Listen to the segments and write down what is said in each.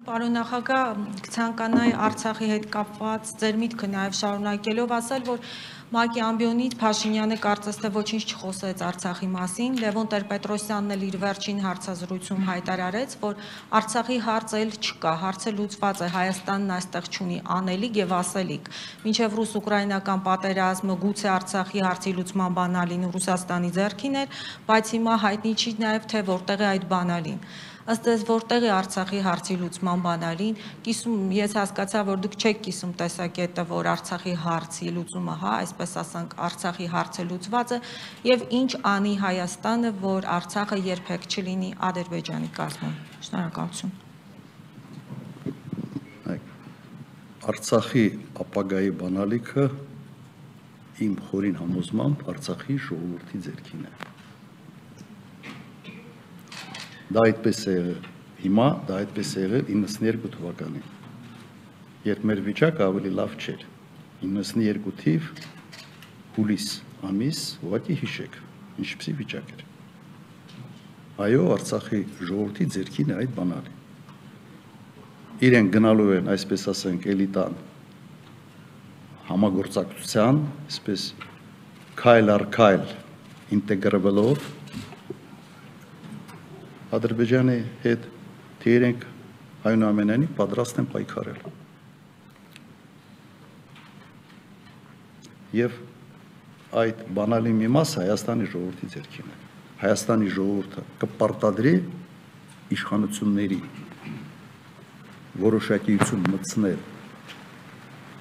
Պարոն նախագահ, կցանկանայի Արցախի հետ կապված ձեր միտքը նաև շարունակելով ասել, որ ՄԱԿ-ի ամբիոնից Փաշինյանը կարծես թե ոչինչ չխոսեց Արցախի մասին։ Լևոն Տեր-Պետրոսյանն էլ իր վերջին հարցազրույցում հայտարարեց, որ Արցախի հարց էլ չկա, հարցը լուծված է, Հայաստանն այստեղ չունի անելիք եւ ասելիք։ Մինչեւ ռուս-ուկրաինական պատերազմը գուցե Արցախի հարցի լուծման բանալին Ռուսաստանի ձեռքին էր, բայց հիմա հայտնի չի նաև թե որտեղ է այդ բանալին ըստ էս որտեղ է Արցախի հարցի լուծման բանալին, կիսում ես հասկացա, որ դուք չեք կիսում տեսակետը, որ Արցախի հարցի լուծումը, հա, այսպես ասենք, Արցախի հարցը լուծված է եւ ինչ անի Հայաստանը, որ Արցախը երբեք չլինի Ադրբեջանի կազմում։ Շնորհակալություն։ Արցախի ապագայի բանալիքը իմ խորին համոզմամբ Արցախի ժողովրդի ձեռքին է։ Դա այդպես է հիմա, դա այդպես է եղել 92 թվականին, երբ մեր վիճակը ավելի լավ չէր։ 92 թիվ հուլիս ամիս, ուղղակի հիշեք, ինչպիսի վիճակ էր։ Այո, Արցախի ժողովրդի ձեռքին է այդ բանալի։ Իրեն գնալու են, այսպես ասենք, էլիտան համագործակցության, այսպես քայլ առ քայլ ինտեգրվելով Ադրբեջանի հետ թե իրենք այնուամենայնիվ պատրաստ են պայքարել։ Եվ այդ բանալի մի մասը Հայաստանի ժողովրդի ձեռքին է։ Հայաստանի ժողովուրդը կպարտադրի իշխանությունների որոշակիություն մտցնել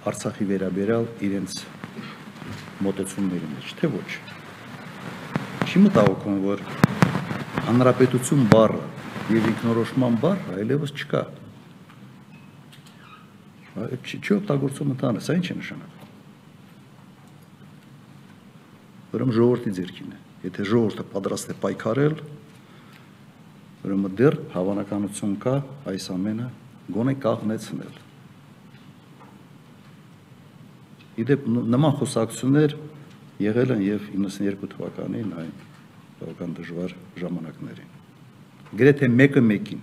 Արցախի վերաբերյալ իրենց մոտեցումների մեջ, թե ոչ։ Չի մտահոգում, որ հանրապետություն բառը եւ ինքնորոշման բառը այլևս չկա։ Չի չի օգտագործում ընդհանրապես, սա ինչ է նշանակում։ Ուրեմն ժողովրդի ձեռքին է։ Եթե ժողովուրդը պատրաստ է պայքարել, ուրեմն դեռ հավանականություն կա այս ամենը գոնե կաղնեցնել։ Իդեպ նման խոսակցություններ եղել են եւ 92 թվականին այն բավական դժվար ժամանակներին։ Գրեթե մեկը մեկին